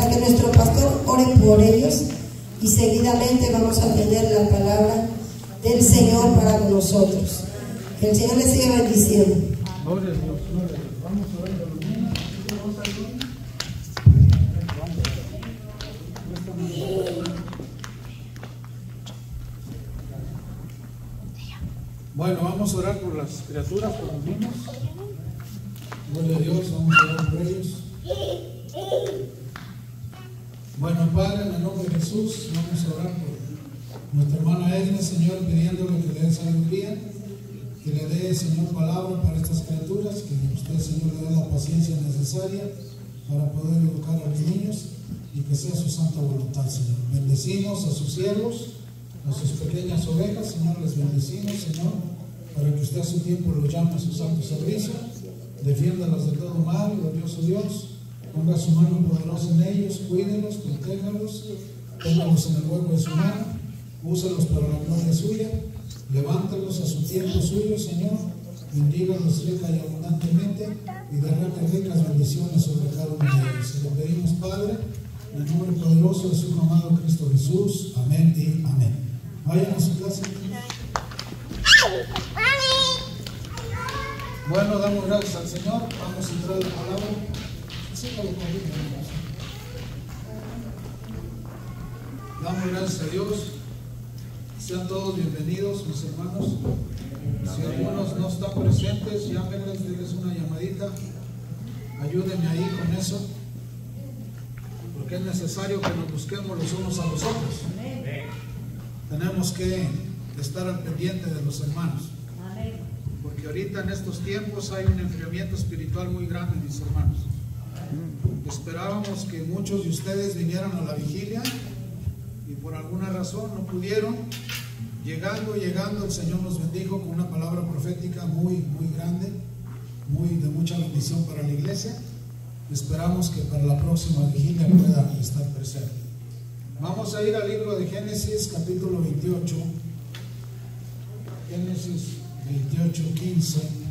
para que nuestro pastor ore por ellos y seguidamente vamos a tener la palabra del Señor para nosotros. Que el Señor les siga bendiciendo. Bueno, vamos a orar por las criaturas, por los niños. Gloria a Dios, vamos a orar por ellos. Bueno, Padre, en el nombre de Jesús, vamos a orar por nuestra hermana Edna, Señor, pidiéndole que le dé sabiduría, que le dé, Señor, palabra para estas criaturas, que usted, Señor, le dé la paciencia necesaria para poder educar a los niños y que sea su santa voluntad, Señor. Bendecimos a sus siervos, a sus pequeñas ovejas, Señor, les bendecimos, Señor, para que usted a su tiempo los llame a su santo servicio, defiéndalos de todo mal, glorioso Dios, ponga su mano poderosa en ellos, cuídelos, protéjalos, póngalos en el hueco de su mano, úselos para la gloria suya, levántalos a su tiempo suyo, Señor, bendígalos rica y abundantemente y derrame ricas bendiciones sobre cada uno de ellos. Se lo pedimos, Padre, en el nombre poderoso de su amado Cristo Jesús. Amén y amén. Vayan a su clase. Bueno, damos gracias al Señor. Vamos a entrar a la palabra. Damos gracias a Dios. Sean todos bienvenidos, mis hermanos. Si algunos no están presentes, llámenles, denles una llamadita. Ayúdenme ahí con eso. Porque es necesario que nos busquemos los unos a los otros. Tenemos que estar al pendiente de los hermanos. Porque ahorita en estos tiempos hay un enfriamiento espiritual muy grande, mis hermanos. Esperábamos que muchos de ustedes vinieran a la vigilia y por alguna razón no pudieron. Llegando, llegando, el Señor nos bendijo con una palabra profética muy, muy grande, muy de mucha bendición para la iglesia. Esperamos que para la próxima vigilia pueda estar presente. Vamos a ir al libro de Génesis, capítulo 28. Génesis 28, 15.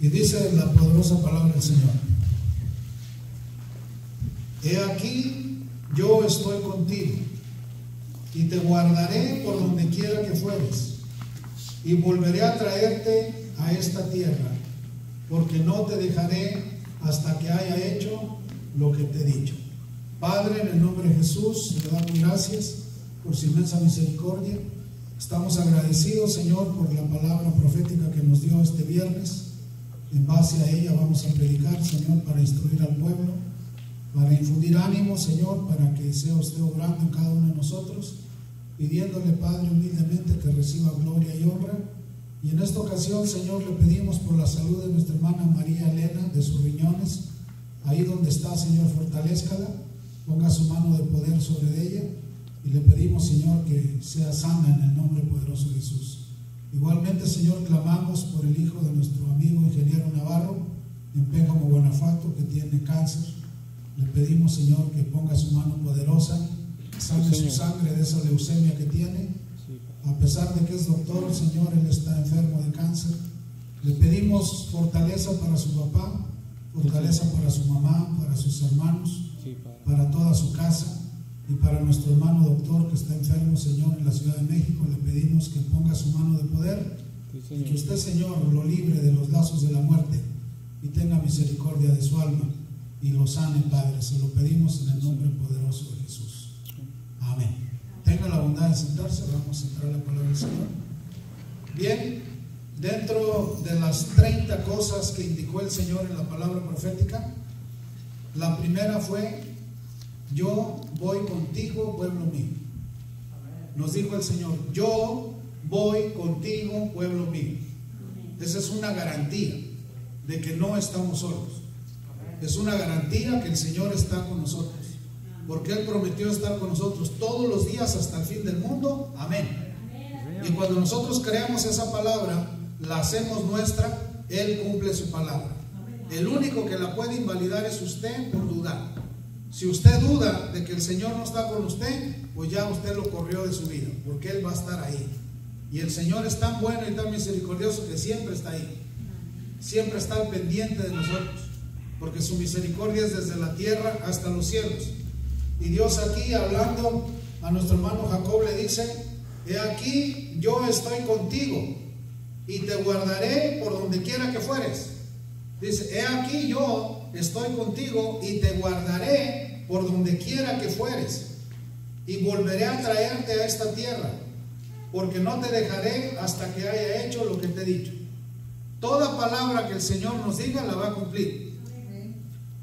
Y dice la poderosa palabra del Señor. He aquí, yo estoy contigo y te guardaré por donde quiera que fueres y volveré a traerte a esta tierra, porque no te dejaré hasta que haya hecho lo que te he dicho. Padre, en el nombre de Jesús, le damos gracias por su inmensa misericordia. Estamos agradecidos, Señor, por la palabra profética que nos dio este viernes. En base a ella vamos a predicar, Señor, para instruir al pueblo, para infundir ánimo, Señor, para que sea usted obrando en cada uno de nosotros, pidiéndole, Padre, humildemente que reciba gloria y honra. Y en esta ocasión, Señor, le pedimos por la salud de nuestra hermana María Elena, de sus riñones, ahí donde está, Señor, fortalezcala, ponga su mano de poder sobre ella y le pedimos, Señor, que sea sana en el nombre poderoso de Jesús. Igualmente, Señor, clamamos por el hijo de nuestro amigo ingeniero Navarro en Pénjamo, Guanajuato, que tiene cáncer. Le pedimos, Señor, que ponga su mano poderosa, sane su sangre de esa leucemia que tiene. A pesar de que es doctor, Señor, él está enfermo de cáncer. Le pedimos fortaleza para su papá, fortaleza para su mamá, para sus hermanos, para toda su casa. Y para nuestro hermano doctor que está enfermo, Señor, en la Ciudad de México, le pedimos que ponga su mano de poder y que usted, Señor, lo libre de los lazos de la muerte y tenga misericordia de su alma y lo sane, Padre. Se lo pedimos en el nombre poderoso de Jesús. Amén. Tenga la bondad de sentarse, vamos a entrar a la palabra del Señor. Bien, dentro de las 30 cosas que indicó el Señor en la palabra profética, la primera fue, yo voy contigo, pueblo mío. Nos dijo el Señor, yo voy contigo, pueblo mío. Esa es una garantía de que no estamos solos. Es una garantía que el Señor está con nosotros. Porque Él prometió estar con nosotros todos los días hasta el fin del mundo. Amén. Y cuando nosotros creamos esa palabra, la hacemos nuestra, Él cumple su palabra. El único que la puede invalidar es usted por dudar. Si usted duda de que el Señor no está con usted, pues ya usted lo corrió de su vida, porque Él va a estar ahí. Y el Señor es tan bueno y tan misericordioso que siempre está ahí. Siempre está al pendiente de nosotros, porque su misericordia es desde la tierra hasta los cielos. Y Dios aquí hablando a nuestro hermano Jacob le dice, he aquí yo estoy contigo y te guardaré por donde quiera que fueres. Dice, he aquí yo estoy contigo y te guardaré por donde quiera que fueres y volveré a traerte a esta tierra, porque no te dejaré hasta que haya hecho lo que te he dicho. Toda palabra que el Señor nos diga la va a cumplir.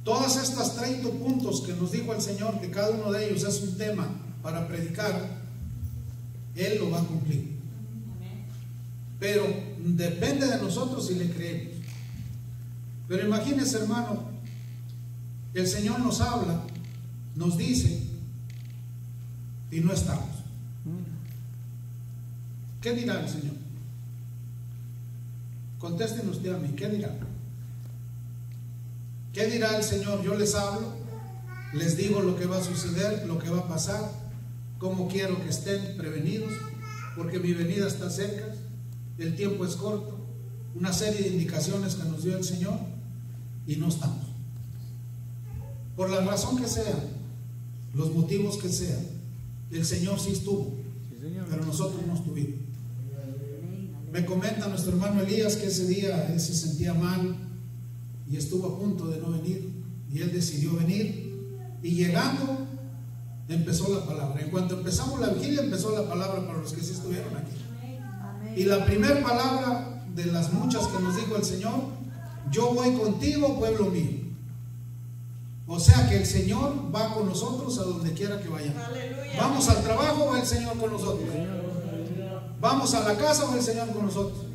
Todas estas 30 puntos que nos dijo el Señor, que cada uno de ellos es un tema para predicar, Él lo va a cumplir. Pero depende de nosotros si le creemos. Pero imagínense, hermano, el Señor nos habla, nos dice, y no estamos. ¿Qué dirá el Señor? Contéstenos usted a mí, ¿qué dirá? ¿Qué dirá el Señor? Yo les hablo, les digo lo que va a suceder, lo que va a pasar, cómo quiero que estén prevenidos, porque mi venida está cerca, el tiempo es corto, una serie de indicaciones que nos dio el Señor y no estamos. Por la razón que sea, los motivos que sean, el Señor sí estuvo, pero nosotros no estuvimos. Me comenta nuestro hermano Elías que ese día él se sentía mal y estuvo a punto de no venir y él decidió venir y llegando empezó la palabra. En cuanto empezamos la vigilia empezó la palabra para los que sí estuvieron aquí. Y la primera palabra de las muchas que nos dijo el Señor, yo voy contigo, pueblo mío. O sea que el Señor va con nosotros a donde quiera que vayamos. Vamos al trabajo, va el Señor con nosotros. Vamos a la casa, va el Señor con nosotros.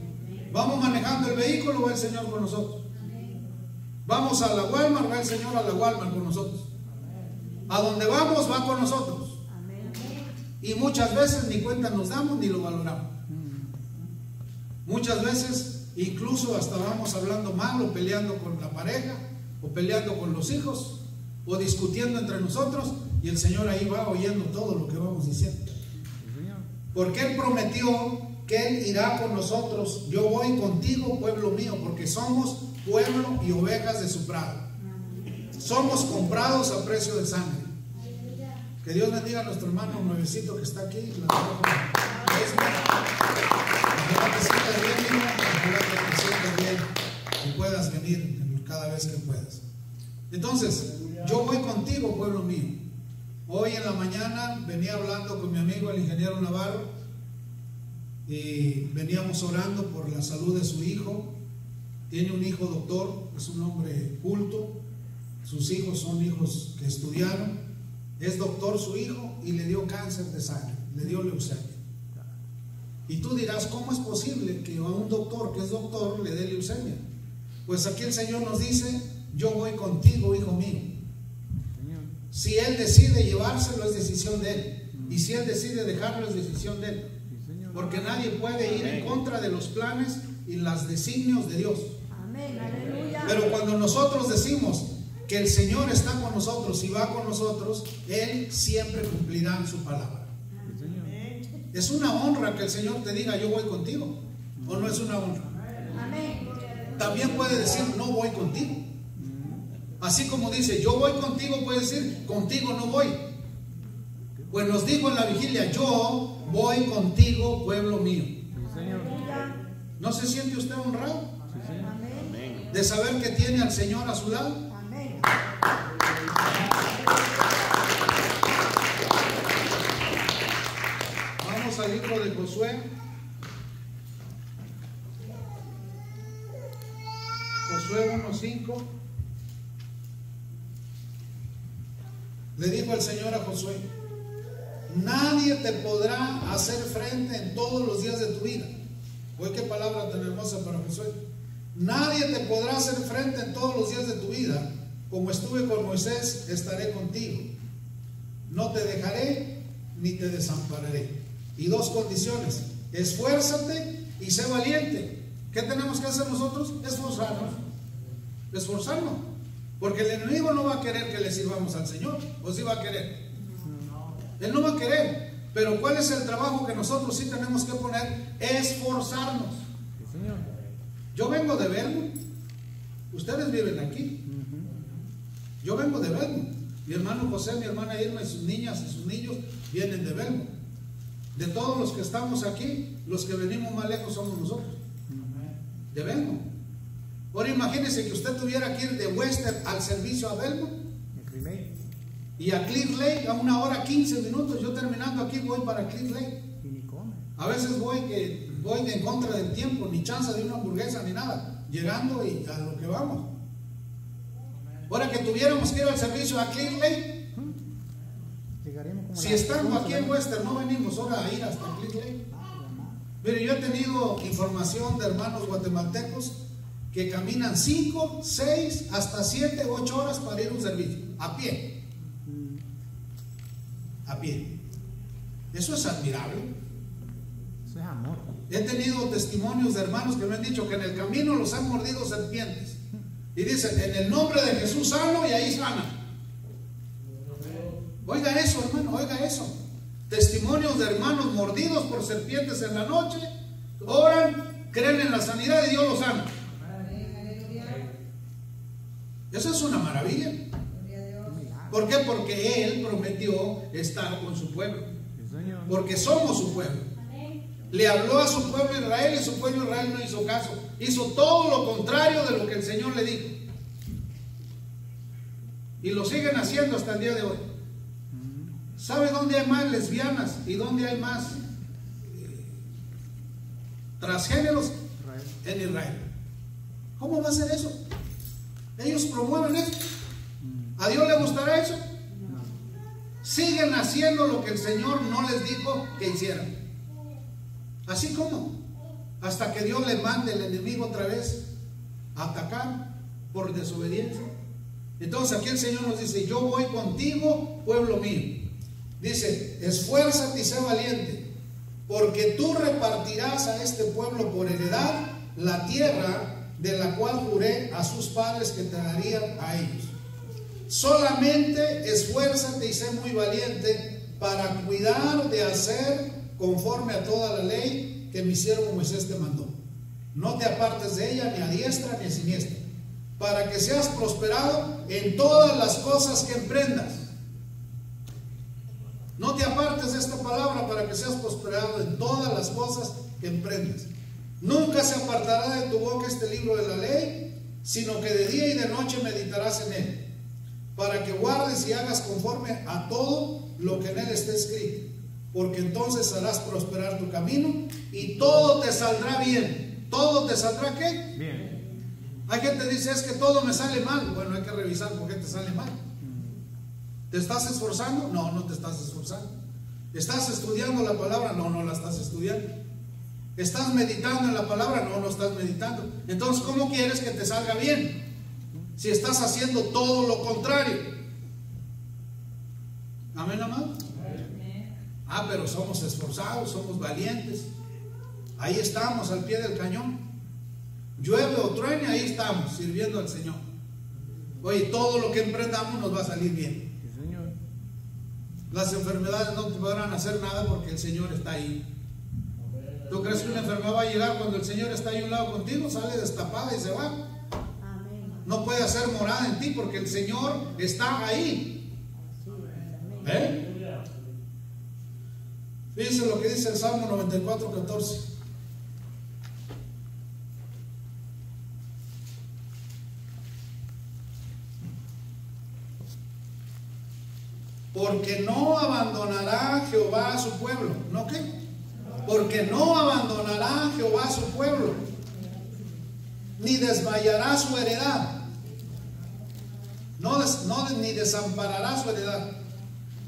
Vamos manejando el vehículo, va el Señor con nosotros. Vamos a la Walmart, va el Señor a la Walmart con nosotros. A donde vamos, va con nosotros. Y muchas veces ni cuenta nos damos ni lo valoramos. Muchas veces incluso hasta vamos hablando mal o peleando con la pareja o peleando con los hijos o discutiendo entre nosotros y el Señor ahí va oyendo todo lo que vamos diciendo. Porque Él prometió que Él irá con nosotros. Yo voy contigo, pueblo mío, porque somos pueblo y ovejas de su prado. Somos comprados a precio de sangre. Que Dios bendiga a nuestro hermano nuevecito que está aquí. Que puedas venir cada vez que puedas. Entonces, yo voy contigo, pueblo mío. Hoy en la mañana venía hablando con mi amigo el ingeniero Navarro y veníamos orando por la salud de su hijo. Tiene un hijo doctor, es un hombre culto. Sus hijos son hijos que estudiaron. Es doctor su hijo y le dio cáncer de sangre, le dio leucemia. Y tú dirás, ¿cómo es posible que a un doctor que es doctor le dé leucemia? Pues aquí el Señor nos dice, yo voy contigo, hijo mío. Si Él decide llevárselo es decisión de Él. Y si Él decide dejarlo es decisión de Él. Porque nadie puede ir en contra de los planes y las designios de Dios. Pero cuando nosotros decimos que el Señor está con nosotros y va con nosotros, Él siempre cumplirá su palabra. Es una honra que el Señor te diga, yo voy contigo. ¿O no es una honra? También puede decir, no voy contigo. Así como dice, yo voy contigo, puede decir, contigo no voy. Pues nos dijo en la vigilia, yo voy contigo, pueblo mío. ¿No se siente usted honrado? De saber que tiene al Señor a su lado. Vamos al libro de Josué. Josué 1.5. Le dijo el Señor a Josué, nadie te podrá hacer frente en todos los días de tu vida. Oye, qué palabra tan hermosa para Josué. Nadie te podrá hacer frente en todos los días de tu vida. Como estuve con Moisés, estaré contigo. No te dejaré ni te desampararé. Y dos condiciones. Esfuérzate y sé valiente. ¿Qué tenemos que hacer nosotros? Esforzarnos. Esforzarnos. Porque el enemigo no va a querer que le sirvamos al Señor. ¿O sí va a querer? Él no va a querer. Pero ¿cuál es el trabajo que nosotros sí tenemos que poner? Esforzarnos. Yo vengo de verlo. Ustedes viven aquí. Yo vengo de Belmo. Mi hermano José, mi hermana Irma y sus niñas y sus niños vienen de Belmo. De todos los que estamos aquí, los que venimos más lejos somos nosotros. De Belmo. Ahora imagínense que usted tuviera que ir de Western al servicio a Belmo El primer. y a Clear Lake a una hora 15 minutos. Yo terminando aquí voy para Clear Lake. A veces voy que voy en contra del tiempo, ni chance de una hamburguesa ni nada. Llegando y a lo que vamos. Ahora que tuviéramos que ir al servicio a Clear Lake, si estamos 11 aquí en Western, no venimos ahora a ir hasta Clear Lake. Mire, yo he tenido información de hermanos guatemaltecos que caminan 5, 6, hasta 7, 8 horas para ir a un servicio, a pie. A pie. Eso es admirable. Eso es amor. He tenido testimonios de hermanos que me han dicho que en el camino los han mordido serpientes. Y dicen, en el nombre de Jesús sano y ahí sana. Oiga eso, hermano, oiga eso. Testimonios de hermanos mordidos por serpientes en la noche, oran, creen en la sanidad y Dios los sana. Eso es una maravilla. ¿Por qué? Porque Él prometió estar con su pueblo. Porque somos su pueblo. Le habló a su pueblo Israel y su pueblo Israel no hizo caso. Hizo todo lo contrario de lo que el Señor le dijo. Y lo siguen haciendo hasta el día de hoy. ¿Sabe dónde hay más lesbianas y dónde hay más eh, transgéneros? En Israel. ¿Cómo va a ser eso? Ellos promueven eso. ¿A Dios le gustará eso? Siguen haciendo lo que el Señor no les dijo que hicieran. Así como, hasta que Dios le mande el enemigo otra vez a atacar por desobediencia. Entonces aquí el Señor nos dice, yo voy contigo, pueblo mío. Dice, esfuérzate y sé valiente, porque tú repartirás a este pueblo por heredad la tierra de la cual juré a sus padres que te darían a ellos. Solamente esfuérzate y sé muy valiente para cuidar de hacer conforme a toda la ley que mi siervo Moisés te mandó. No te apartes de ella ni a diestra ni a siniestra, para que seas prosperado en todas las cosas que emprendas. No te apartes de esta palabra para que seas prosperado en todas las cosas que emprendas. Nunca se apartará de tu boca este libro de la ley, sino que de día y de noche meditarás en él, para que guardes y hagas conforme a todo lo que en él esté escrito, porque entonces harás prosperar tu camino y todo te saldrá bien. ¿Todo te saldrá qué? Bien. Hay gente que dice, es que todo me sale mal. Bueno, hay que revisar por qué te sale mal. ¿Te estás esforzando? No, no te estás esforzando. ¿Estás estudiando la palabra? No, no la estás estudiando. ¿Estás meditando en la palabra? No, no estás meditando. Entonces, ¿cómo quieres que te salga bien? Si estás haciendo todo lo contrario. Amén, amado. Ah, pero somos esforzados, somos valientes. Ahí estamos al pie del cañón. Llueve o truene, ahí estamos, sirviendo al Señor. Oye, todo lo que emprendamos nos va a salir bien. Sí, Señor. Las enfermedades no te podrán hacer nada porque el Señor está ahí. ¿Tú crees que una enfermedad va a llegar cuando el Señor está ahí a un lado contigo? Sale destapada y se va. No puede hacer morada en ti porque el Señor está ahí. ¿Eh? Fíjense lo que dice el Salmo 94, 14. Porque no abandonará Jehová a su pueblo. ¿No qué? Porque no abandonará Jehová a su pueblo, ni desmayará su heredad. No, no ni desamparará su heredad.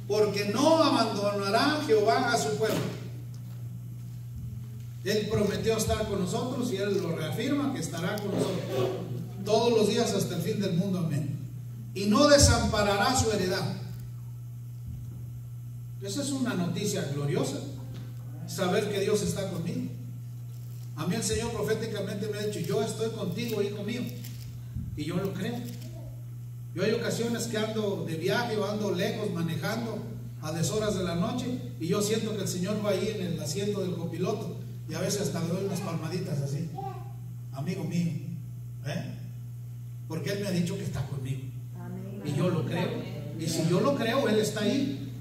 Porque no abandonará Jehová a su pueblo. Él prometió estar con nosotros y Él lo reafirma que estará con nosotros todos los días hasta el fin del mundo. Amén. Y no desamparará su heredad. Esa es una noticia gloriosa. Saber que Dios está conmigo. A mí el Señor proféticamente me ha dicho, yo estoy contigo, hijo mío. Y yo lo creo. Yo hay ocasiones que ando de viaje o ando lejos manejando a deshoras de la noche y yo siento que el Señor va ahí en el asiento del copiloto y a veces hasta le doy unas palmaditas así, amigo mío, ¿eh? porque Él me ha dicho que está conmigo y yo lo creo. Y si yo lo creo, Él está ahí,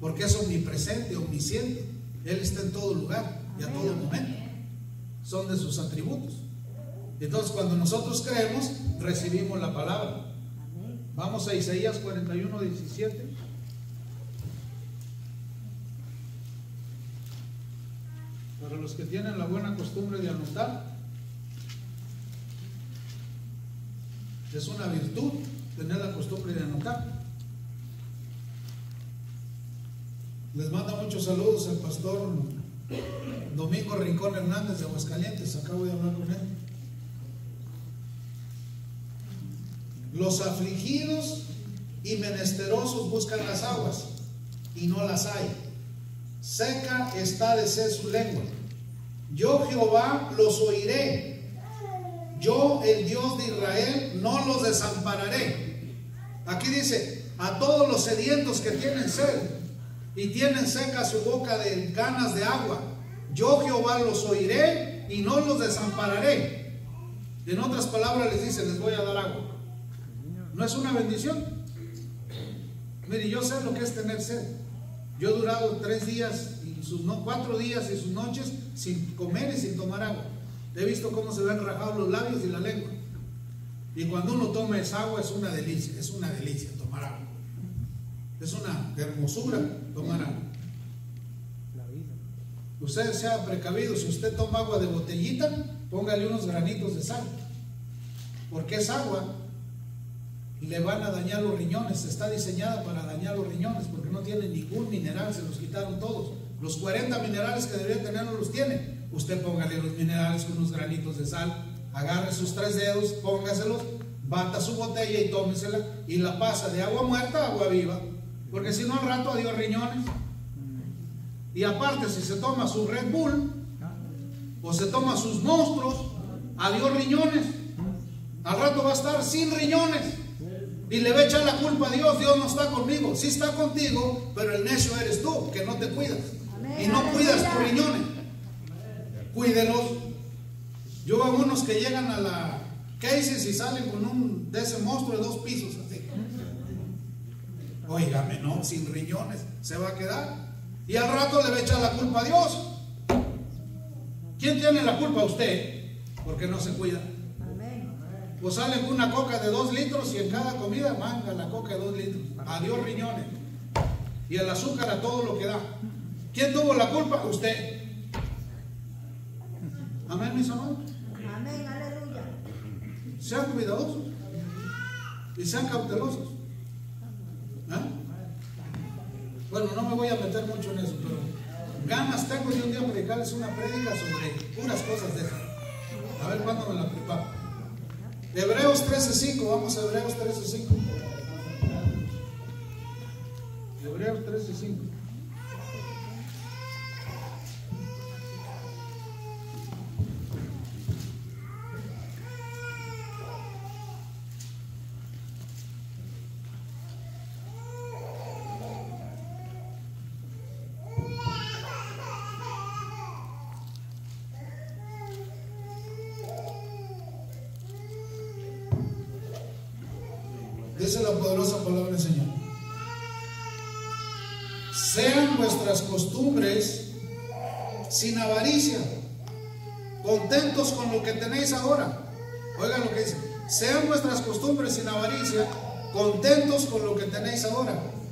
porque es omnipresente, omnisciente. Él está en todo lugar y a todo momento. Son de sus atributos. Entonces, cuando nosotros creemos, recibimos la palabra. Vamos a Isaías 41, 17. Para los que tienen la buena costumbre de anotar, es una virtud tener la costumbre de anotar. Les manda muchos saludos el pastor Domingo Rincón Hernández de Aguascalientes. Acabo de hablar con él. Los afligidos y menesterosos buscan las aguas y no las hay. Seca está de ser su lengua. Yo Jehová los oiré. Yo, el Dios de Israel, no los desampararé. Aquí dice, a todos los sedientos que tienen sed y tienen seca su boca de ganas de agua, yo Jehová los oiré y no los desampararé. En otras palabras les dice, les voy a dar agua. ¿No es una bendición? Mire, yo sé lo que es tener sed. Yo he durado tres días, y sus, no, cuatro días y sus noches sin comer y sin tomar agua. He visto cómo se ven rajados los labios y la lengua. Y cuando uno toma esa agua es una delicia, es una delicia. Es una hermosura tomar agua. La vida. Usted sea precavido, si usted toma agua de botellita, póngale unos granitos de sal. Porque es agua le van a dañar los riñones. Está diseñada para dañar los riñones porque no tiene ningún mineral, se los quitaron todos. Los 40 minerales que debería tener no los tiene. Usted póngale los minerales con unos granitos de sal, agarre sus tres dedos, póngaselos, bata su botella y tómesela y la pasa de agua muerta a agua viva. Porque si no al rato adiós riñones. Y aparte, si se toma su Red Bull o se toma sus monstruos, adiós riñones. Al rato va a estar sin riñones. Y le va a echar la culpa a Dios, Dios no está conmigo. Sí está contigo, pero el necio eres tú, que no te cuidas. Y no cuidas tus riñones. Cuídelos. Yo veo unos que llegan a la Cases y salen con un de ese monstruo de dos pisos así. Óigame, no, sin riñones se va a quedar. Y al rato le va a echar la culpa a Dios. ¿Quién tiene la culpa? Usted, porque no se cuida. Pues sale con una coca de dos litros y en cada comida manga la coca de dos litros. Adiós riñones. Y el azúcar a todo lo que da. ¿Quién tuvo la culpa? Usted. Amén, mis amados. Amén, aleluya. Sean cuidadosos y sean cautelosos. ¿Ah? Bueno, no me voy a meter mucho en eso, pero ganas tengo de un día predicarles una prédica sobre puras cosas de esas. A ver cuándo me la preparo. Hebreos 13:5, vamos a Hebreos 13:5. Hebreos 13:5.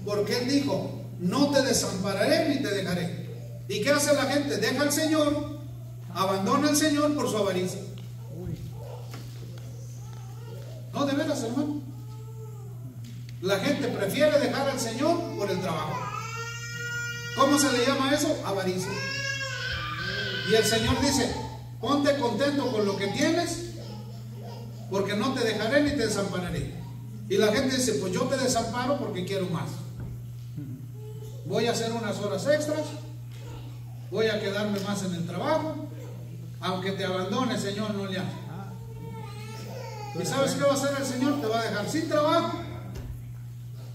Porque Él dijo, no te desampararé ni te dejaré. ¿Y qué hace la gente? Deja al Señor, abandona al Señor por su avaricia. No, de veras, hermano. La gente prefiere dejar al Señor por el trabajo. ¿Cómo se le llama eso? Avaricia. Y el Señor dice, ponte contento con lo que tienes, porque no te dejaré ni te desampararé. Y la gente dice, pues yo te desamparo porque quiero más. Voy a hacer unas horas extras, voy a quedarme más en el trabajo, aunque te abandone, Señor, no le hagas. ¿Y sabes qué va a hacer el Señor? Te va a dejar sin trabajo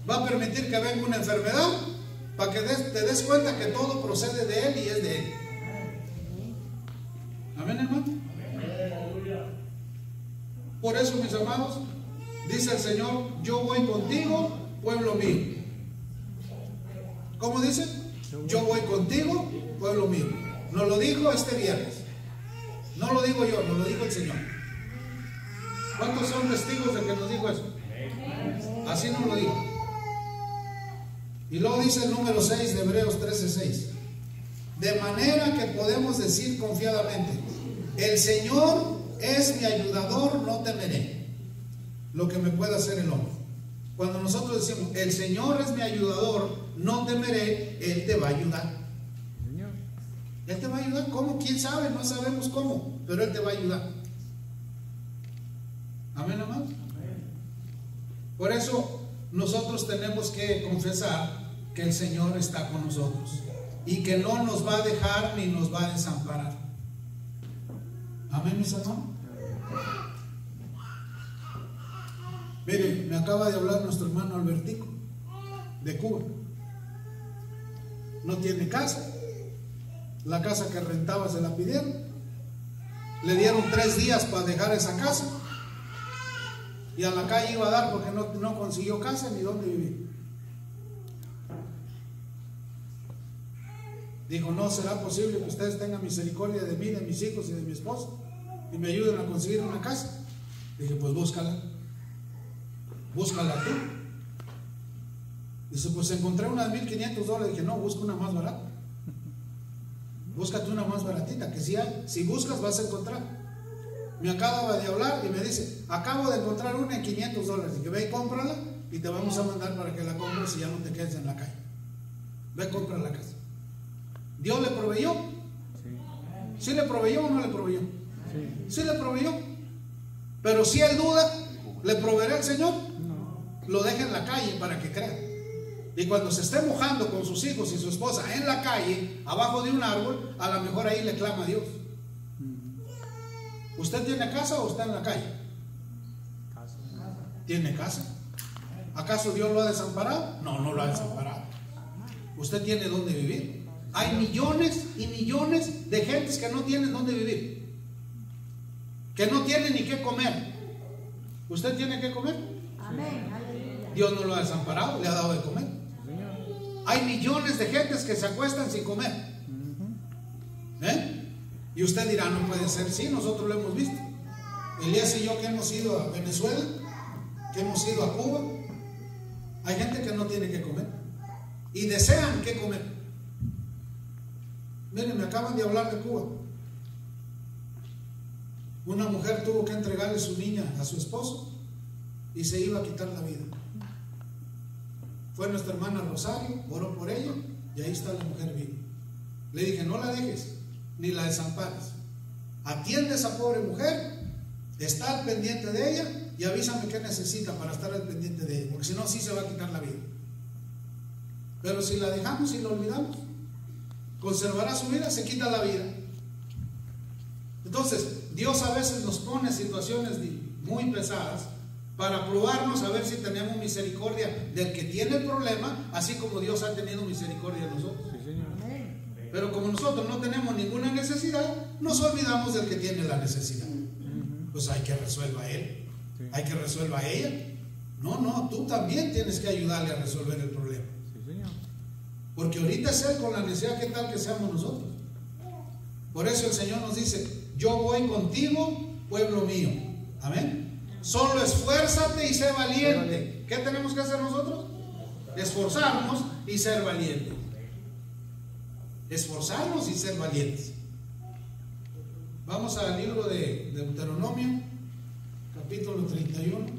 Va a permitir que venga una enfermedad para que te des cuenta que todo procede de Él y es de Él. Amén, hermano. Por eso, mis amados, dice el Señor, yo voy contigo, pueblo mío. ¿Cómo dice? Yo voy contigo, pueblo mío. Nos lo dijo este viernes. No lo digo yo, nos lo dijo el Señor. ¿Cuántos son testigos de que nos dijo eso? Así nos lo dijo. Y luego dice el número 6 de Hebreos 13:6. De manera que podemos decir confiadamente, el Señor es mi ayudador, no temeré lo que me pueda hacer el hombre. Cuando nosotros decimos, el Señor es mi ayudador, no temeré, Él te va a ayudar. Él te va a ayudar. ¿Cómo? ¿Quién sabe? No sabemos cómo, pero Él te va a ayudar. Amén, hermano. Por eso nosotros tenemos que confesar que el Señor está con nosotros y que no nos va a dejar ni nos va a desamparar. Amén, mis hermanos. Mire, me acaba de hablar nuestro hermano Albertico de Cuba. No tiene casa. La casa que rentaba se la pidieron. Le dieron tres días para dejar esa casa. Y a la calle iba a dar porque no, no consiguió casa ni dónde vivir. Dijo, no será posible que ustedes tengan misericordia de mí, de mis hijos y de mi esposa y me ayuden a conseguir una casa. Dije, pues búscala. Búscala tú. Dice, pues encontré una de 1500 dólares. Dije, no, busca una más barata. Búscate una más baratita, que si hay. Si buscas, vas a encontrar. Me acaba de hablar y me dice, acabo de encontrar una en 500 dólares. Dije, ve y cómprala y te vamos a mandar para que la compres y ya no te quedes en la calle. Ve, compra la casa. Dios le proveyó. Sí. ¿Sí le proveyó o no le proveyó? Sí. Sí le proveyó. Pero si él duda, ¿le proveerá el Señor? Lo deja en la calle para que crea. Y cuando se esté mojando con sus hijos y su esposa en la calle, abajo de un árbol, a lo mejor ahí le clama a Dios. ¿Usted tiene casa o está en la calle? ¿Tiene casa? ¿Acaso Dios lo ha desamparado? No, no lo ha desamparado. ¿Usted tiene dónde vivir? Hay millones y millones de gentes que no tienen dónde vivir. Que no tienen ni qué comer. ¿Usted tiene que comer? Amén. Dios no lo ha desamparado, le ha dado de comer. Hay millones de gentes que se acuestan sin comer. ¿Eh? Y usted dirá, no puede ser. Sí, nosotros lo hemos visto. Elías y yo que hemos ido a Venezuela, que hemos ido a Cuba, hay gente que no tiene que comer. Y desean que comer. Miren, me acaban de hablar de Cuba. Una mujer tuvo que entregarle su niña a su esposo y se iba a quitar la vida. Fue nuestra hermana Rosario, oró por ella y ahí está la mujer viva. Le dije, no la dejes ni la desampares. Atiende a esa pobre mujer, está al pendiente de ella y avísame qué necesita para estar al pendiente de ella, porque si no, sí se va a quitar la vida. Pero si la dejamos y la olvidamos, conservará su vida, se quita la vida. Entonces, Dios a veces nos pone situaciones muy pesadas para probarnos a ver si tenemos misericordia del que tiene el problema, así como Dios ha tenido misericordia de nosotros. Sí, Señor. Amén. Pero como nosotros no tenemos ninguna necesidad, nos olvidamos del que tiene la necesidad. Pues hay que resuelva él, hay que resuelva ella. No, no, tú también tienes que ayudarle a resolver el problema. Sí, Señor. Porque ahorita es Él con la necesidad que tal que seamos nosotros. Por eso el Señor nos dice, yo voy contigo, pueblo mío. Amén. Solo esfuérzate y sé valiente. ¿Qué tenemos que hacer nosotros? Esforzarnos y ser valientes. Esforzarnos y ser valientes. Vamos al libro de Deuteronomio, capítulo 31.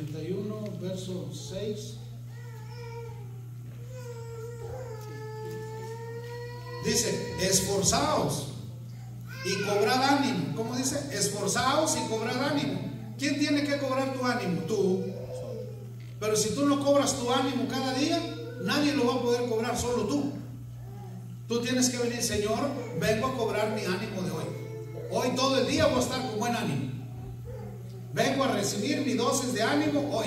Treinta y uno, verso 6. Dice, esforzaos y cobrad ánimo. ¿Cómo dice? Esforzaos y cobrad ánimo, ¿quién tiene que cobrar tu ánimo? Tú. Pero si tú no cobras tu ánimo cada día, nadie lo va a poder cobrar, solo tú. Tú tienes que venir, Señor, vengo a cobrar mi ánimo de hoy. Hoy todo el día voy a estar con buen ánimo. Recibir mi dosis de ánimo hoy.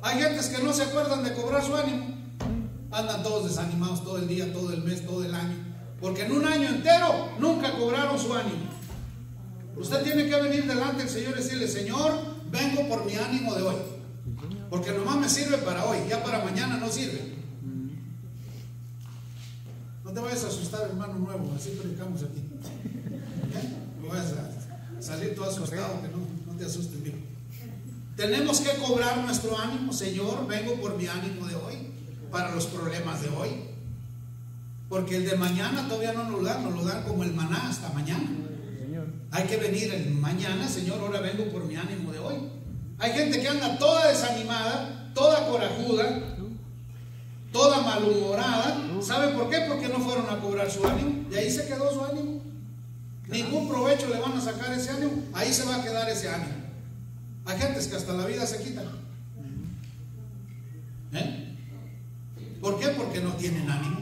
Hay gentes que no se acuerdan de cobrar su ánimo. Andan todos desanimados todo el día, todo el mes, todo el año. Porque en un año entero nunca cobraron su ánimo. Usted tiene que venir delante del Señor y decirle, Señor, vengo por mi ánimo de hoy. Porque nomás me sirve para hoy, ya para mañana no sirve. No te vayas a asustar, hermano nuevo, así predicamos aquí. ¿Eh? No vayas a salir todo asustado, que no Tenemos que cobrar nuestro ánimo, Señor, vengo por mi ánimo de hoy, para los problemas de hoy. Porque el de mañana todavía no nos lo dan, nos lo dan como el maná hasta mañana. Hay que venir el mañana, Señor, ahora vengo por mi ánimo de hoy. Hay gente que anda toda desanimada, toda corajuda, toda malhumorada. ¿Sabe por qué? Porque no fueron a cobrar su ánimo. Y ahí se quedó su ánimo. Ningún provecho le van a sacar ese ánimo. Ahí se va a quedar ese ánimo. Hay gentes que hasta la vida se quitan. ¿Eh? ¿Por qué? Porque no tienen ánimo.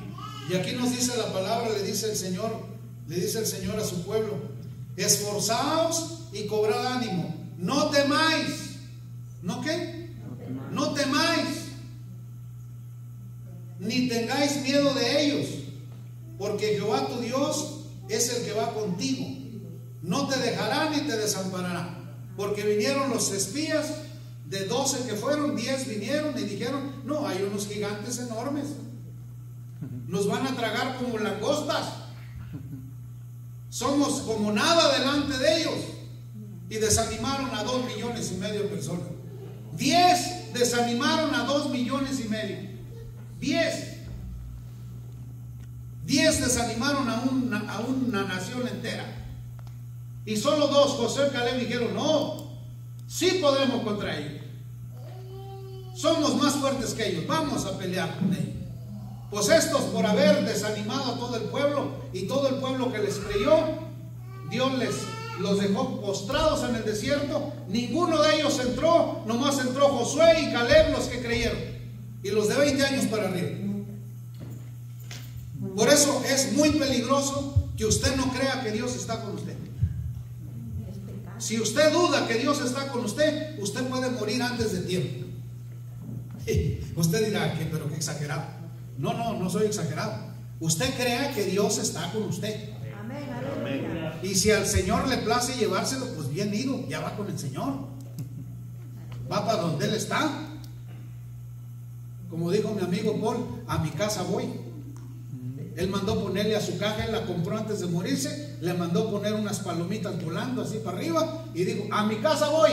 Y aquí nos dice la palabra, le dice el Señor, le dice el Señor a su pueblo, esforzaos y cobrad ánimo. No temáis. ¿No qué? No temáis. Ni tengáis miedo de ellos. Porque Jehová tu Dios es el que va contigo. No te dejará ni te desamparará. Porque vinieron los espías, de 12 que fueron, 10 vinieron y dijeron, no, hay unos gigantes enormes. Nos van a tragar como langostas. Somos como nada delante de ellos. Y desanimaron a dos millones y medio de personas. Diez desanimaron a dos millones y medio. Diez. Desanimaron a una, a una nación entera. Y solo dos, José y Caleb, dijeron, no, sí podemos contra ellos. Somos más fuertes que ellos, vamos a pelear con ellos. Pues estos por haber desanimado a todo el pueblo y todo el pueblo que les creyó, Dios les los dejó postrados en el desierto. Ninguno de ellos entró, nomás entró Josué y Caleb los que creyeron. Y los de 20 años para arriba. Por eso es muy peligroso que usted no crea que Dios está con usted. Si usted duda que Dios está con usted, usted puede morir antes de tiempo. Usted dirá que, pero qué exagerado. No, no, no soy exagerado. Usted crea que Dios está con usted. Amén, aleluya. Y si al Señor le place llevárselo, pues bien ido, ya va con el Señor. Va para donde Él está. Como dijo mi amigo Paul, a mi casa voy. Él mandó ponerle a su caja, él la compró antes de morirse, le mandó poner unas palomitas volando así para arriba y dijo, a mi casa voy.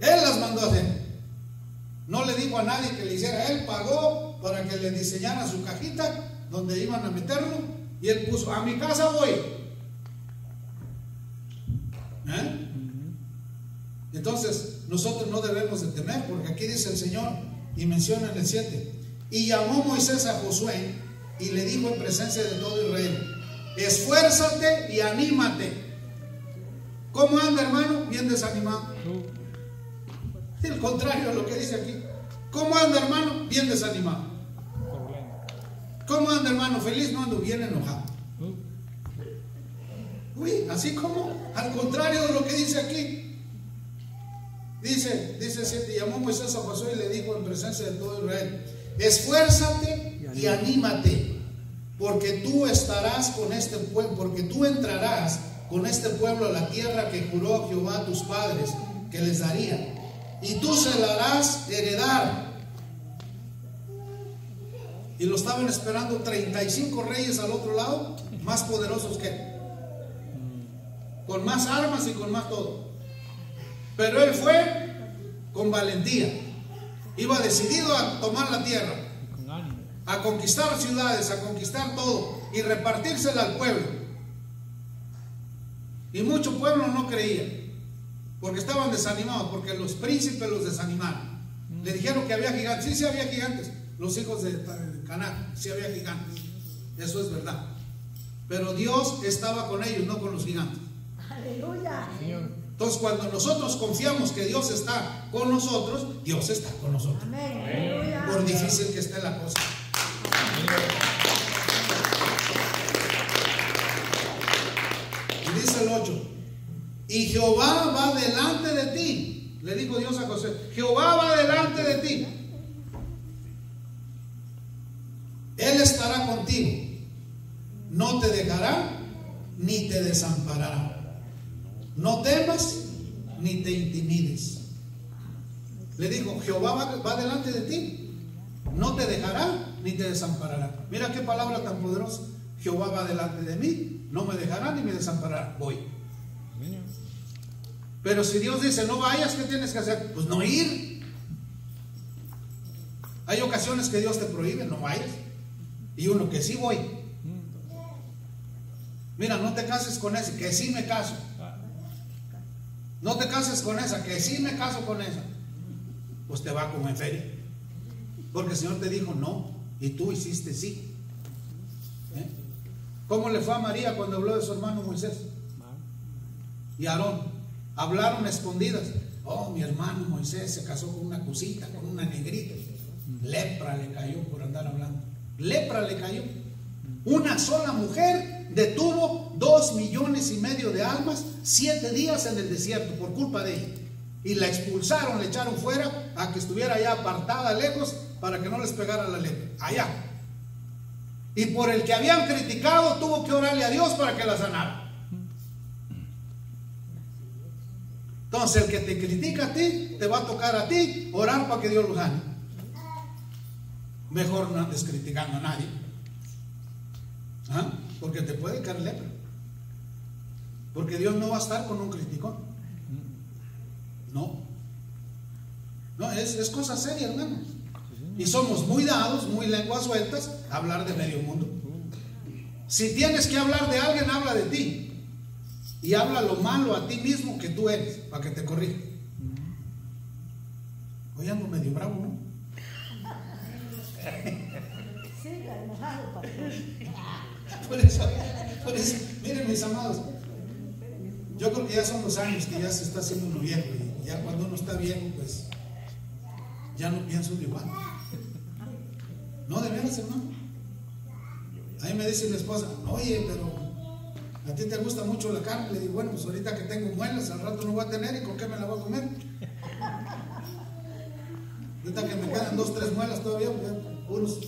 Él las mandó a hacer. No le dijo a nadie que le hiciera, él pagó para que le diseñara su cajita donde iban a meterlo y él puso, a mi casa voy. ¿Eh? Entonces, nosotros no debemos de temer, porque aquí dice el Señor, y menciona en el 7, y llamó Moisés a Josué y le dijo en presencia de todo Israel, esfuérzate y anímate. ¿Cómo anda, hermano? Bien desanimado. El contrario a lo que dice aquí. ¿Cómo anda, hermano? Bien desanimado. ¿Cómo anda, hermano? Feliz, no ando bien enojado. Uy, así como, al contrario de lo que dice aquí. Dice, dice 7, llamó Moisés a Josué y le dijo en presencia de todo Israel, esfuérzate y anímate, porque tú estarás con este pueblo, porque tú entrarás con este pueblo a la tierra que juró Jehová a tus padres que les daría, y tú se la harás heredar. Y lo estaban esperando 35 reyes al otro lado, más poderosos que él, con más armas y con más todo. Pero él fue con valentía. Iba decidido a tomar la tierra, a conquistar ciudades, a conquistar todo y repartírsela al pueblo. Y mucho pueblo no creía, porque estaban desanimados, porque los príncipes los desanimaron. Le dijeron que había gigantes. Sí, sí había gigantes. Los hijos de Canaán, sí había gigantes. Eso es verdad. Pero Dios estaba con ellos, no con los gigantes. Aleluya. Señor. Entonces, cuando nosotros confiamos que Dios está con nosotros, Dios está con nosotros. Por difícil que esté la cosa. Y dice el 8, y Jehová va delante de ti. Le dijo Dios a José, Jehová va delante de ti. Él estará contigo. No te dejará ni te desamparará. No temas ni te intimides. Le dijo, Jehová va, va delante de ti. No te dejará ni te desamparará. Mira qué palabra tan poderosa. Jehová va delante de mí. No me dejará ni me desamparará. Voy. Pero si Dios dice, no vayas, ¿qué tienes que hacer? Pues no ir. Hay ocasiones que Dios te prohíbe, no vayas. Y uno que sí voy. Mira, no te cases con ese, que sí me caso. No te cases con esa, que sí me caso con esa. Pues te va como en feria. Porque el Señor te dijo no y tú hiciste sí. ¿Eh? ¿Cómo le fue a María cuando habló de su hermano Moisés? Y Aarón. Hablaron escondidas. Oh, mi hermano Moisés se casó con una cosita, con una negrita. Lepra le cayó por andar hablando. Lepra le cayó. Una sola mujer detuvo dos millones y medio de almas siete días en el desierto por culpa de ella. Y la expulsaron, le echaron fuera a que estuviera allá apartada, lejos, para que no les pegara la lepra. Allá. Y por el que habían criticado, tuvo que orarle a Dios para que la sanara. Entonces, el que te critica a ti, te va a tocar a ti orar para que Dios lo gane. Mejor no andes criticando a nadie. ¿Ah? Porque te puede caer lepra. Porque Dios no va a estar con un criticón. No. No, es, es cosa seria, hermano. Y somos muy dados, muy lenguas sueltas, a hablar de medio mundo. Si tienes que hablar de alguien, habla de ti. Y habla lo malo a ti mismo que tú eres, para que te corrija. Hoy ando medio bravo, ¿no? Por eso, por eso, miren mis amados, yo creo que ya son los años que ya se está haciendo uno viejo y ya cuando uno está viejo, pues ya no pienso igual. No, de veras, hermano. Ahí me dice mi esposa, oye, pero a ti te gusta mucho la carne. Le digo, bueno, pues ahorita que tengo muelas, al rato no voy a tener y con qué me la voy a comer. Ahorita que me quedan dos, tres muelas todavía, pues, puros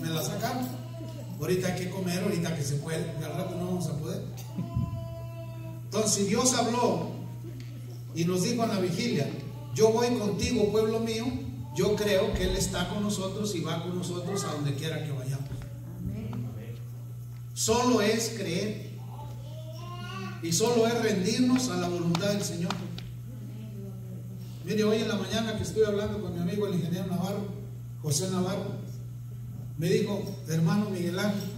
me las sacaron. Ahorita hay que comer, ahorita que se puede, y al rato no vamos a poder. Entonces, si Dios habló y nos dijo en la vigilia, yo voy contigo, pueblo mío, yo creo que Él está con nosotros y va con nosotros a donde quiera que vayamos. Solo es creer y solo es rendirnos a la voluntad del Señor. Mire, hoy en la mañana que estoy hablando con mi amigo el ingeniero Navarro, José Navarro, me dijo, hermano Miguel Ángel,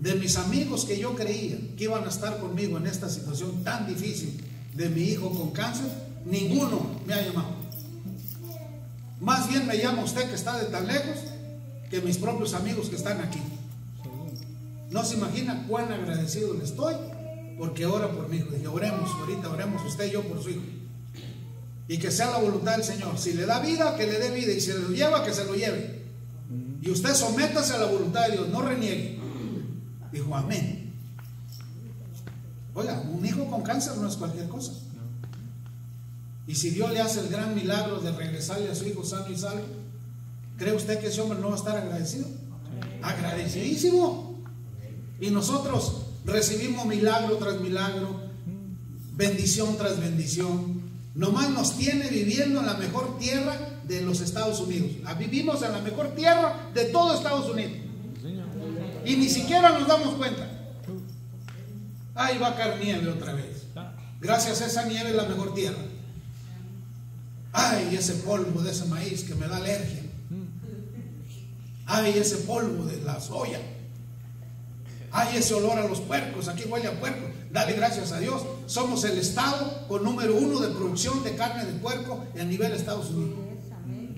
de mis amigos que yo creía que iban a estar conmigo en esta situación tan difícil de mi hijo con cáncer, ninguno me ha llamado. Más bien me llama usted que está de tan lejos que mis propios amigos que están aquí. No se imagina cuán agradecido le estoy porque ora por mi hijo. Dije, oremos, ahorita oremos usted y yo por su hijo. Y que sea la voluntad del Señor. Si le da vida, que le dé vida. Y si le lo lleva, que se lo lleve. Y usted sométase a la voluntad de Dios, no reniegue. Dijo, amén. Oiga, un hijo con cáncer no es cualquier cosa. Y si Dios le hace el gran milagro de regresarle a su hijo sano y salvo, ¿cree usted que ese hombre no va a estar agradecido? Agradecidísimo. Y nosotros recibimos milagro tras milagro, bendición tras bendición. Nomás nos tiene viviendo en la mejor tierra de los Estados Unidos. Ah, Vivimos en la mejor tierra de todo Estados Unidos. Y ni siquiera nos damos cuenta. Ahí va a caer nieve otra vez. Gracias a esa nieve es la mejor tierra. Ay, ese polvo de ese maíz que me da alergia. Ay, ese polvo de la soya. Ay, ese olor a los puercos. Aquí huele a puerco. Dale gracias a Dios. Somos el estado con número uno de producción de carne de puerco a nivel de Estados Unidos.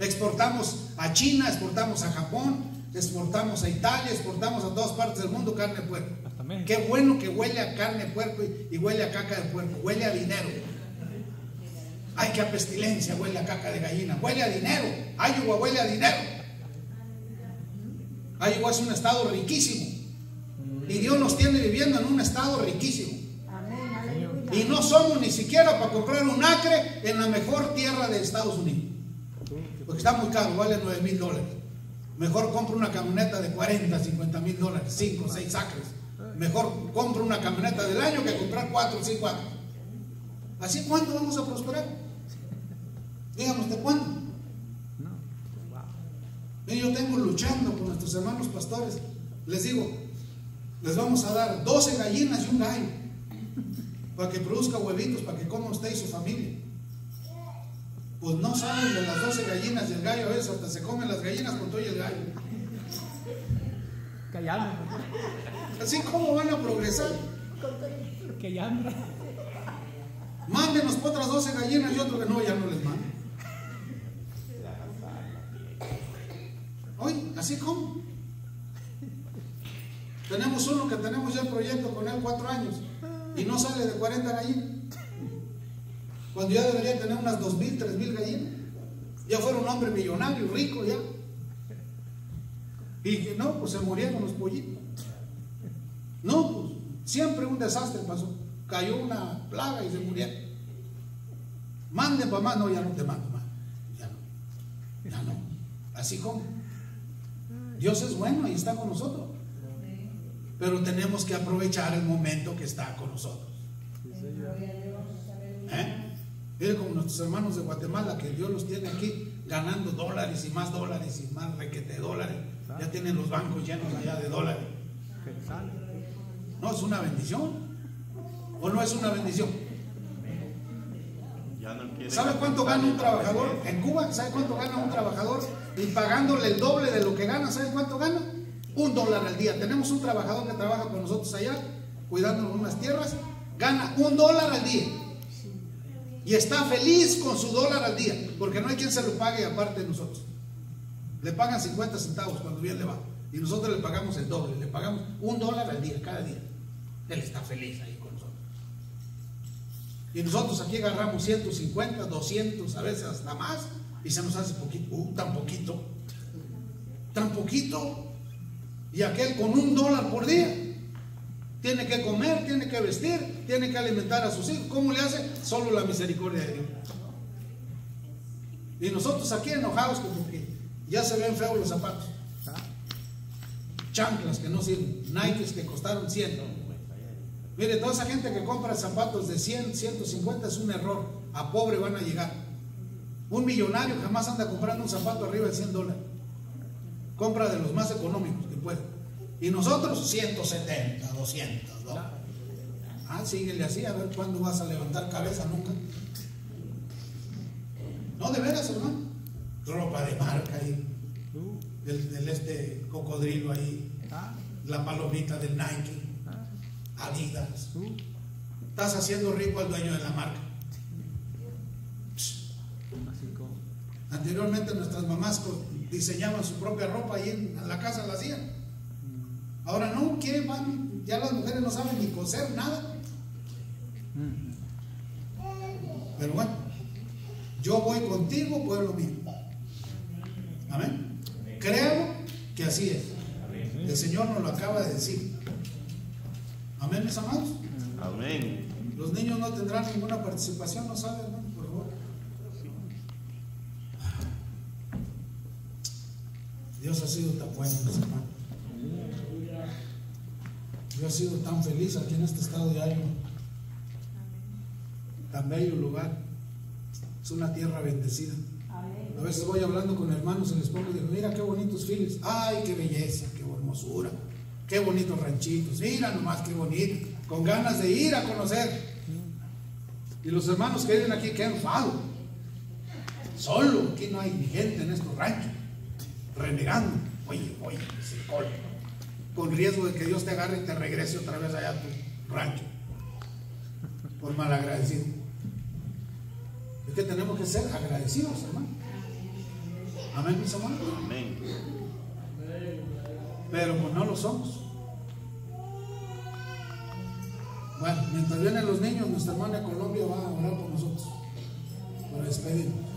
Exportamos a China, exportamos a Japón, exportamos a Italia, exportamos a todas partes del mundo carne de puerco. Amén. Qué bueno que huele a carne de puerco y, y huele a caca de puerco, huele a dinero. Ay, qué pestilencia huele a caca de gallina, huele a dinero. Iowa huele a dinero. Iowa es un estado riquísimo. Y Dios nos tiene viviendo en un estado riquísimo. Y no somos ni siquiera para comprar un acre en la mejor tierra de Estados Unidos. Porque está muy caro, vale 9 mil dólares. Mejor compro una camioneta de 40, 50 mil dólares, 5, 6 acres. Mejor compro una camioneta del año que comprar 4 o 5 acres. ¿Así cuándo vamos a prosperar? Díganos, ¿de cuándo? Y yo tengo luchando con nuestros hermanos pastores. Les digo, les vamos a dar 12 gallinas y un gallo para que produzca huevitos, para que coma usted y su familia. Pues no saben de las 12 gallinas y el gallo eso, hasta se comen las gallinas con todo y el gallo. Hambre. Así como van a progresar. Que hay hambre. Mándenos otras 12 gallinas y otro que no, ya no les mando. Oye, así como. Tenemos uno que tenemos ya el proyecto con él cuatro años y no sale de 40 gallinas. Cuando ya debería tener unas 2.000, 3.000 gallinas. Ya fuera un hombre millonario, rico ya. Y que no, pues se murieron los pollitos. No, pues siempre un desastre pasó. Cayó una plaga y se murieron. Mande para más, no, ya no te mando más. Ya no. Ya no. Así como. Dios es bueno y está con nosotros. Pero tenemos que aprovechar el momento que está con nosotros. ¿Eh? Mire como nuestros hermanos de Guatemala, que Dios los tiene aquí ganando dólares y más dólares y más requete dólares. Ya tienen los bancos llenos allá de dólares. No, es una bendición. ¿O no es una bendición? ¿Sabe cuánto gana un trabajador en Cuba? ¿Sabe cuánto gana un trabajador? Y pagándole el doble de lo que gana, ¿sabe cuánto gana? Un dólar al día. Tenemos un trabajador que trabaja con nosotros allá, cuidándonos unas tierras, gana un dólar al día. Y está feliz con su dólar al día, porque no hay quien se lo pague aparte de nosotros. Le pagan 50 centavos cuando bien le va. Y nosotros le pagamos el doble, le pagamos un dólar al día, cada día. Él está feliz ahí con nosotros. Y nosotros aquí agarramos 150, 200, a veces hasta más, y se nos hace poquito, uh, tan poquito, tan poquito. Y aquel con un dólar por día tiene que comer, tiene que vestir, tiene que alimentar a sus hijos. ¿Cómo le hace? Solo la misericordia de Dios. Y nosotros aquí enojados como que ya se ven feos los zapatos. Chanclas que no sirven, Nikes que costaron 100. Mire, toda esa gente que compra zapatos de 100, 150 es un error. A pobre van a llegar. Un millonario jamás anda comprando un zapato arriba de 100 dólares. Compra de los más económicos que puede. Y nosotros 170, 200. ¿no? Ah, síguele así a ver cuándo vas a levantar cabeza nunca. No, de veras, hermano. Ropa de marca ahí. Del, este cocodrilo ahí. Ah, La palomita del Nike. Adidas. Estás haciendo rico al dueño de la marca. Anteriormente nuestras mamás diseñaban su propia ropa y en la casa la hacían. Ahora no, ¿qué van? Ya las mujeres no saben ni coser nada. Pero bueno, yo voy contigo, pueblo mío. Amén. Créalo que así es. El Señor nos lo acaba de decir. Amén, mis amados. Amén. Los niños no tendrán ninguna participación, no saben, hermano, por favor. Dios ha sido tan bueno, mis hermanos. Yo he sido tan feliz aquí en este estado de Iowa. Tan bello lugar. Es una tierra bendecida. A veces voy hablando con hermanos y les pongo y digo, mira qué bonitos files. Ay, qué belleza, qué hermosura. Qué bonitos ranchitos. Mira nomás qué bonito. Con ganas de ir a conocer. Y los hermanos que viven aquí, qué enfado. Solo, aquí no hay ni gente en estos ranchos. Renegando. Oye, oye, misericordia. Con riesgo de que Dios te agarre y te regrese otra vez allá a tu rancho. Por malagradecido. Es que tenemos que ser agradecidos, hermano. Amén, mis hermanos. Amén. Pero pues no lo somos. Bueno, mientras vienen los niños, nuestra hermana Colombia va a orar por nosotros. Para despedirnos.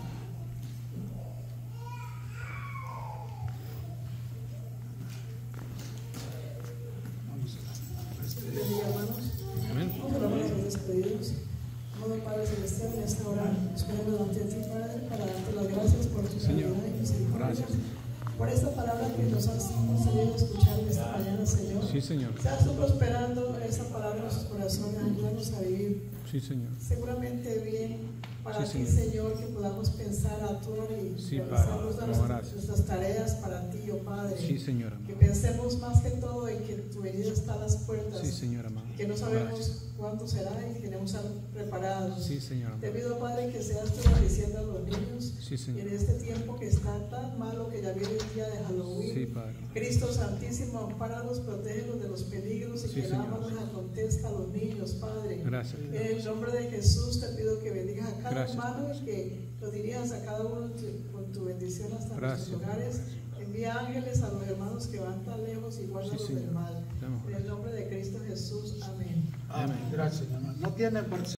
Tú prosperando esa palabra en nuestros corazones, ayúdanos a vivir Sí, Señor. seguramente bien para Sí, ti, Señor. Señor, que podamos pensar, actuar y Sí, realizar nuestras, nuestras tareas para ti, oh Padre. Sí, Señor Que pensemos más que todo en que tu venida está a las puertas. Sí, Señor amado. Que no sabemos cuándo será y queremos estar preparados. Sí, Señor Te pido, Padre, que seas tú bendiciendo a los niños Sí, Señor. en este tiempo que está tan malo que ya viene el día de Halloween. Sí, Padre. Cristo Santísimo, amparalos, protégelos de los peligros y Sí, que nada más les acontezca a los niños, Padre. Gracias. En el nombre de Jesús te pido que bendigas a cada Gracias, hermano y que lo dirijas a cada uno con tu bendición hasta Gracias. nuestros hogares. Envía ángeles a los hermanos que van tan lejos y guárdalos Sí, del mal. En el nombre de Cristo Jesús. Amén. Amén. Gracias, hermano. No tienen